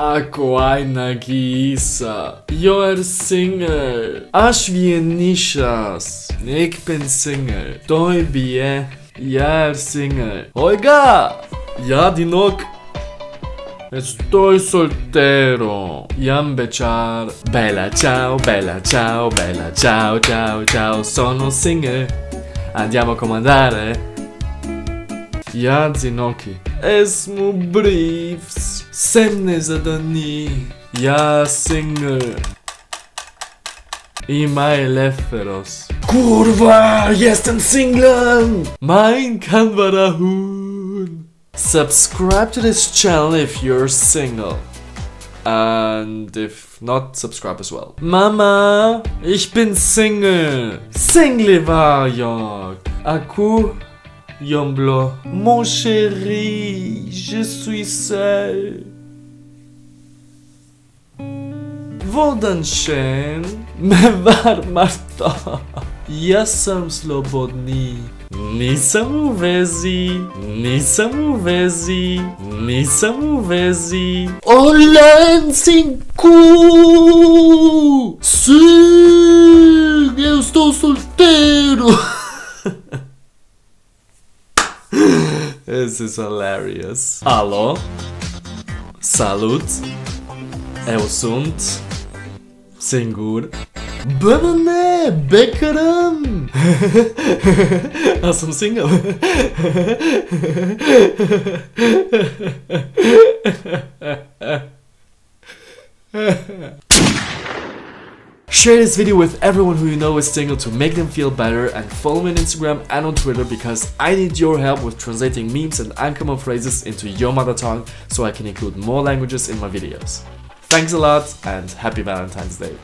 Aquaina Giisa, Your Singer, Ash Vienishas, Ich bin Singer, Doi Bie, Yer Singer, Oiga, Ja Dinok, Estoy soltero, Ian Bechar, Bella ciao, bella ciao, bella ciao, ciao, ciao, sono Singer, andiamo a comandare, Ja es mu Briefs. Sem zadani. Ja, single. I mai leferos. Kurwa, jestem singlem! Mein kan vara hun. Subscribe to this channel if you're single. And if not, subscribe as well. Mama, ich bin Single. Single war jag. Aku, Yomblo. Mon chéri, je suis seul. Wodanchen, me warmarto. Ja sam slobodni. Nisam u vezi, nisam u vezi, nisam u vezi. Olencinku! Sim, eu estou solteiro. This is hilarious. Alô? Salut? Eu sunt singur. Banane, bekarım. ah, som single. Share this video with everyone who you know is single to make them feel better and follow me on Instagram and on Twitter because I need your help with translating memes and uncommon phrases into your mother tongue so I can include more languages in my videos. Thanks a lot and happy Valentine's Day.